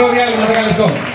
gloria al Madrigal